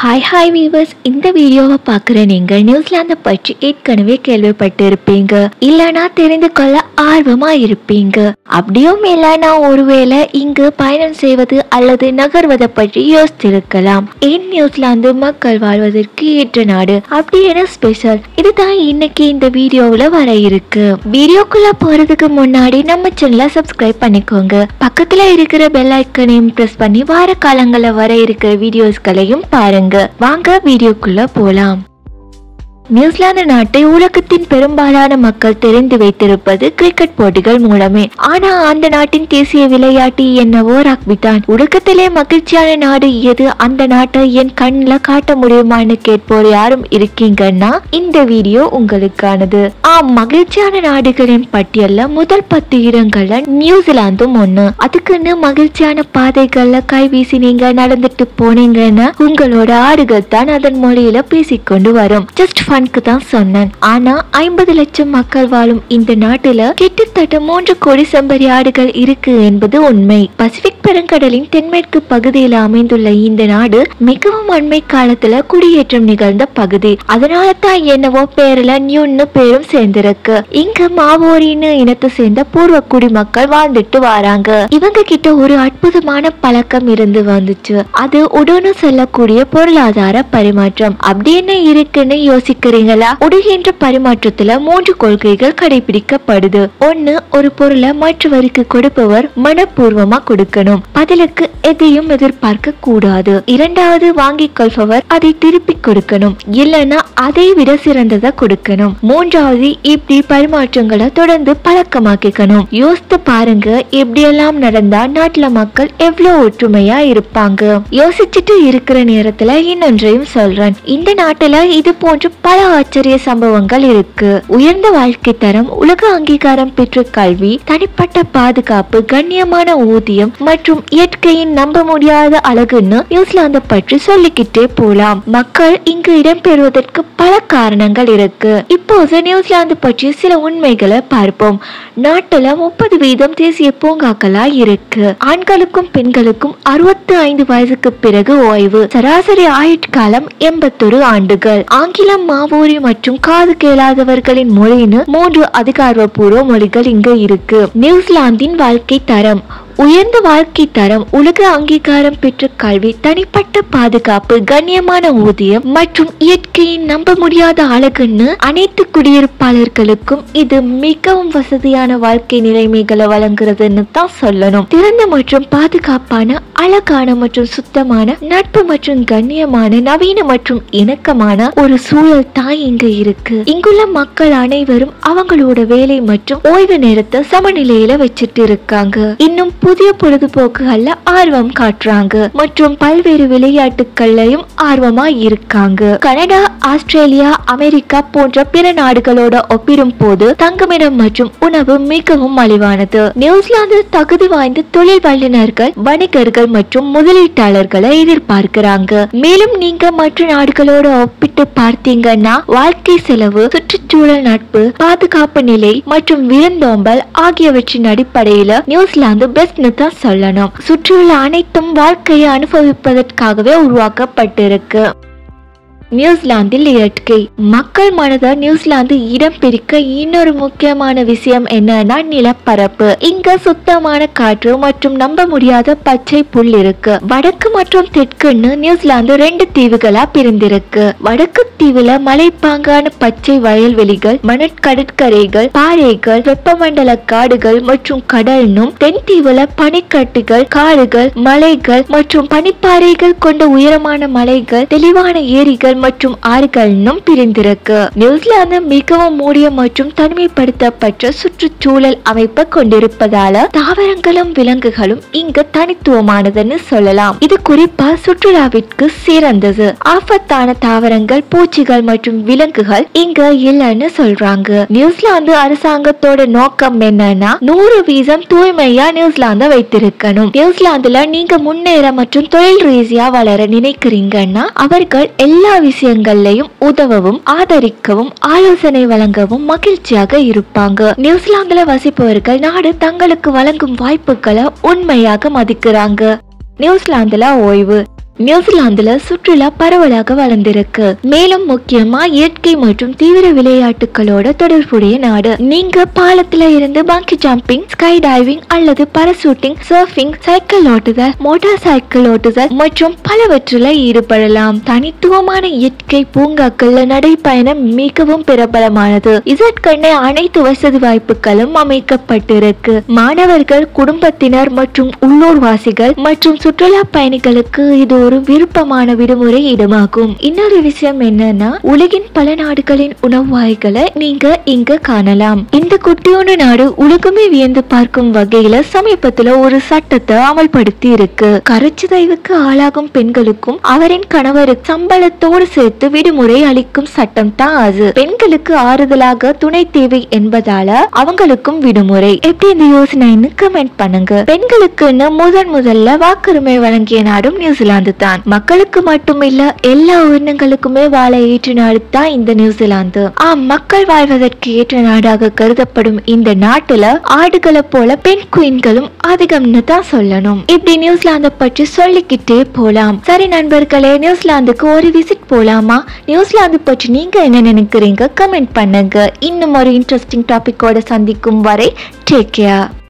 Hi hi viewers இந்த வீடியோவை பார்க்குற நீங்கள் நியூசிலாந்தை பற்றி ஏற்கனவே கேள்விப்பட்டிருப்பீங்க. இல்லைனா தெரிந்து கொள்ள ஆர்வமா இருப்பீங்க. அப்படியும் இல்லைனா ஒருவேளை இங்கு பயணம் செய்வது அல்லது நகர்வதை பற்றி யோசித்திருக்கலாம். ஏன் நியூசிலாந்து மக்கள் வாழ்வதற்கு ஏற்ற நாடு? அப்படி என்ன ஸ்பெஷல் இதுதான் இன்னைக்கு இந்த வீடியோவில் வர இருக்கு. வீடியோக்குள்ள போறதுக்கு முன்னாடி நம்ம சேனலை சப்ஸ்கிரைப் பண்ணிக்கோங்க. பக்கத்துல இருக்கிற பெல் ஐக்கனையும் ப்ரெஸ் பண்ணி வார காலங்களில் வர இருக்கிற வீடியோஸ்களையும் பாருங்க. வாங்க வீடியோக்குள்ள போலாம். நியூசிலாந்து நாட்டை உலகத்தின் பெரும்பாலான மக்கள் தெரிந்து வைத்திருப்பது கிரிக்கெட் போட்டிகள் மூலமே. ஆனா அந்த நாட்டின் தேசிய விளையாட்டு என்னவோ ரக்பி தான் உலகத்திலே மகிழ்ச்சியான நாடு எது? அந்த நாட்டை என் கண்ணில் காட்ட முடியுமான்னு கேட்போர் யாரும் இருக்கீங்கன்னா இந்த வீடியோ உங்களுக்கானது. ஆம் மகிழ்ச்சியான நாடுகளின் பட்டியல்ல முதல் பத்து இடங்கள்ல நியூசிலாந்தும் ஒண்ணு. அதுக்குன்னு மகிழ்ச்சியான பாதைகள்ல கை வீசி நீங்க நடந்துட்டு போனீங்கன்னா உங்களோட ஆடுகள் தான் அதன் மொழியில பேசிக்கொண்டு வரும். ஜஸ்ட் ஃபன்க்கு தான் சொன்னேன். ஆனா ஐம்பது லட்சம் மக்கள் வாழும் இந்த நாட்டுல கிட்டத்தட்ட மூன்று கோடி செம்பரி ஆடுகள் இருக்கு என்பது உண்மை. பசிபிக் பெருங்கடலின் தென்மேற்கு பகுதியில் அமைந்துள்ள இந்த நாடு மிகவும் அண்மை காலத்துல குடியேற்றம் நிகழ்ந்த பகுதி. அதனால தான் என்னவோ பேர்ல நியூன்னு பேரும் சேர்ந்திருக்கு. இங்க மாவோரின்னு இனத்தை சேர்ந்த பூர்வ குடிமக்கள் வாழ்ந்துட்டு வராங்க. இவங்க கிட்ட ஒரு அற்புதமான பழக்கம் இருந்து வந்துச்சு. அது உடனே செல்லக்கூடிய பொருளாதார பரிமாற்றம். அப்படி என்ன இருக்குன்னு யோசிக்க யோசிக்கிறீங்களா உடுகின்ற பரிமாற்றத்துல மூன்று கொள்கைகள் கடைபிடிக்கப்படுது. ஒண்ணு ஒரு பொருளை மற்றவருக்கு கொடுப்பவர் மனப்பூர்வமா கொடுக்கணும். பதிலுக்கு எதையும் எதிர்பார்க்க கூடாது. இரண்டாவது வாங்கி கொள்பவர் அதை திருப்பி கொடுக்கணும். இல்லைன்னா அதை விட சிறந்ததை கொடுக்கணும். மூன்றாவது இப்படி பரிமாற்றங்களை தொடர்ந்து பழக்கமாக்கிக்கணும். யோசித்து பாருங்க எப்படியெல்லாம் நடந்தா நாட்டுல மக்கள் எவ்வளவு ஒற்றுமையா இருப்பாங்க. யோசிச்சுட்டு இருக்கிற நேரத்துல இன்னொன்றையும் சொல்றேன். இந்த நாட்டுல இது போன்ற பல பல ஆச்சரிய சம்பவங்கள் இருக்கு. உயர்ந்த வாழ்க்கை தரம் உலக அங்கீகாரம் பெற்ற கல்வி தனிப்பட்ட பாதுகாப்பு கண்ணியமான ஊதியம் மற்றும் இயற்கையின் நம்ப முடியாத அழகுன்னு நியூசிலாந்து பற்றி சொல்லிக்கிட்டே போலாம். மக்கள் இங்கு இடம்பெறுவதற்கு பல காரணங்கள் இருக்கு. இப்போது நியூசிலாந்து பற்றிய சில உண்மைகளை பார்ப்போம். நாட்டுல முப்பது வீதம் தேசிய பூங்காக்களா இருக்கு. ஆண்களுக்கும் பெண்களுக்கும் அறுபத்தி ஐந்து வயதுக்கு பிறகு ஓய்வு. சராசரி ஆயுட்காலம் எண்பத்தொரு ஆண்டுகள். ஆங்கிலம் மாவோரி மற்றும் காது கேளாதவர்களின் மொழின்னு மூன்று அதிகாரப்பூர்வ மொழிகள் இங்க இருக்கு. நியூசிலாந்தின் வாழ்க்கை தரம். உயர்ந்த வாழ்க்கை தரம் உலக அங்கீகாரம் பெற்ற கல்வி தனிப்பட்ட பாதுகாப்பு கண்ணியமான ஊதியம் மற்றும் இயற்கையின் நம்ப முடியாத அழகுன்னு அனைத்து குடியிருப்பாளர்களுக்கும் இது மிகவும் வசதியான வாழ்க்கை நிலைமைகளை வழங்குறதுன்னு தான் சொல்லணும். திறந்த மற்றும் பாதுகாப்பான அழகான மற்றும் சுத்தமான நட்பு மற்றும் கண்ணியமான நவீன மற்றும் இணக்கமான ஒரு சூழல் தான் இங்க இருக்கு. இங்குள்ள மக்கள் அனைவரும் அவங்களோட வேலை மற்றும் ஓய்வு நேரத்தை சமநிலையில வச்சிட்டு இருக்காங்க. இன்னும் புதிய பொழுதுபோக்குகள்ல ஆர்வம் காட்டுறாங்க. மற்றும் பல்வேறு விளையாட்டுகள்லயும் ஆர்வமா இருக்காங்க. கனடா ஆஸ்திரேலியா அமெரிக்கா போன்ற பிற நாடுகளோட ஒப்பிடும் போது தங்குமிடம் மற்றும் உணவு மிகவும் மலிவானது. நியூசிலாந்து தகுதி வாய்ந்த தொழில் வல்லுநர்கள் வணிகர்கள் மற்றும் முதலீட்டாளர்களை எதிர்பார்க்கிறாங்க. மேலும் நீங்க மற்ற நாடுகளோட ஒப்பிட்டு பார்த்தீங்கன்னா வாழ்க்கை செலவு சுற்றுச்சூழல் நட்பு பாதுகாப்பு நிலை மற்றும் விருந்தோம்பல் ஆகியவற்றின் அடிப்படையில நியூசிலாந்து பெஸ்ட்னு தான் சொல்லணும். சுற்றியுள்ள அனைத்தும் வாழ்க்கையை அனுபவிப்பதற்காகவே உருவாக்கப்பட்டிருக்கு. நியூசிலாந்தில் இயற்கை. மக்கள் மனதை நியூசிலாந்து இடம் பிரிக்க இன்னொரு முக்கியமான விஷயம் என்னன்னா நிலப்பரப்பு. இங்க சுத்தமான காற்று மற்றும் நம்ப முடியாத பச்சை புல் இருக்கு. வடக்கு மற்றும் தெற்குன்னு நியூசிலாந்து ரெண்டு தீவுகளா பிரிந்திருக்கு. வடக்கு தீவுல மலைப்பாங்கான பச்சை வயல்வெளிகள் மணற்கடற்கரைகள் பாறைகள் வெப்பமண்டல காடுகள் மற்றும் கடல்னும் தென் தீவுல பனிக்கட்டுகள் காடுகள் மலைகள் மற்றும் பனிப்பாறைகள் கொண்ட உயரமான மலைகள் தெளிவான ஏரிகள் மற்றும் ஆறுகள்னும் பிரிந்திருக்கு. நியூசிலாந்து மிகவும் மூடிய மற்றும் தனிமைப்படுத்தப்பட்ட சுற்றுச்சூழல் அமைப்பை கொண்டிருப்பதால தாவரங்களும் விலங்குகளும் இங்கு தனித்துவமானதுன்னு சொல்லலாம். இது குறிப்பா சுற்றுலாவிற்கு சிறந்தது. ஆபத்தான தாவரங்கள் பூச்சிகள் மற்றும் விலங்குகள் இங்க இல்லைன்னு சொல்றாங்க. நியூசிலாந்து அரசாங்கத்தோட நோக்கம் என்னன்னா நூறு வீதம் தூய்மையா நியூசிலாந்த வைத்திருக்கணும். நியூசிலாந்துல நீங்க முன்னேற மற்றும் தொழில் ரீதியா வளர நினைக்கிறீங்கன்னா அவர்கள் எல்லா விஷயங்கள்லயும் உதவவும் ஆதரிக்கவும் ஆலோசனை வழங்கவும் மகிழ்ச்சியாக இருப்பாங்க. நியூசிலாந்துல வசிப்பவர்கள் நாடு தங்களுக்கு வழங்கும் வாய்ப்புகளை உண்மையாக மதிக்கிறாங்க. நியூசிலாந்துல ஓய்வு. நியூசிலாந்துல சுற்றுலா பரவலாக வளர்ந்திருக்கு. மேலும் முக்கியமா இயற்கை மற்றும் தீவிர விளையாட்டுகளோட தொடர்புடைய நாடு. நீங்க பாலத்துல இருந்து பங்கி ஜம்பிங் ஸ்கை டைவிங் அல்லது பரசூட்டிங் சர்ஃபிங் சைக்கிள் ஓட்டுதல் மோட்டார் சைக்கிள் ஓட்டுதல் மற்றும் பலவற்றில் ஈடுபடலாம். தனித்துவமான இயற்கை பூங்காக்கள்ல நடைப்பயணம் மிகவும் பிரபலமானது. இதற்கென அனைத்து வசதி வாய்ப்புகளும் அமைக்கப்பட்டிருக்கு. மாணவர்கள் குடும்பத்தினர் மற்றும் உள்ளூர் வாசிகள் மற்றும் சுற்றுலா பயணிகளுக்கு இது ஒரு விருப்பமான விடுமுறை இடமாகும். இன்னொரு விஷயம் என்னன்னா உலகின் பல நாடுகளின் உணவு நீங்க இங்க காணலாம். இந்த குட்டியோன நாடு உலகமே வியந்து பார்க்கும் வகையில சமீபத்துல ஒரு சட்டத்தை அமல்படுத்தி இருக்கு. கருச்சிதைவுக்கு ஆளாகும் பெண்களுக்கும் அவரின் கணவருக்கு சம்பளத்தோடு சேர்த்து விடுமுறை அளிக்கும் சட்டம் தான் அது. பெண்களுக்கு ஆறுதலாக துணை தேவை என்பதால அவங்களுக்கும் விடுமுறை. எப்படி இந்த யோசனைன்னு கமெண்ட் பண்ணுங்க. பெண்களுக்குன்னு முதன் முதல்ல வாக்குரிமை வழங்கிய நாடும் நியூசிலாந்து தான். மக்களுக்கு மட்டுமில்ல எல்லா உயிரினங்களுக்குமே வாழ ஏற்ற நாடு தான் இந்த நியூசிலாந்து. ஆம் மக்கள் வாழ்வதற்கு ஏற்ற நாடாக கருதப்படும் இந்த நாட்டுல ஆடுகளை போல பெண் குயின்களும் அதிகம்னு தான் சொல்லணும். இப்படி நியூசிலாந்தை பற்றி சொல்லிக்கிட்டே போலாம். சரி நண்பர்களே நியூசிலாந்துக்கு ஒரு விசிட் போலாமா? நியூசிலாந்து பற்றி நீங்க என்ன நினைக்கிறீங்க? கமெண்ட் பண்ணுங்க. இன்னும் ஒரு இன்ட்ரெஸ்டிங் டாபிக்கோட சந்திக்கும் வரை டேக் கேர்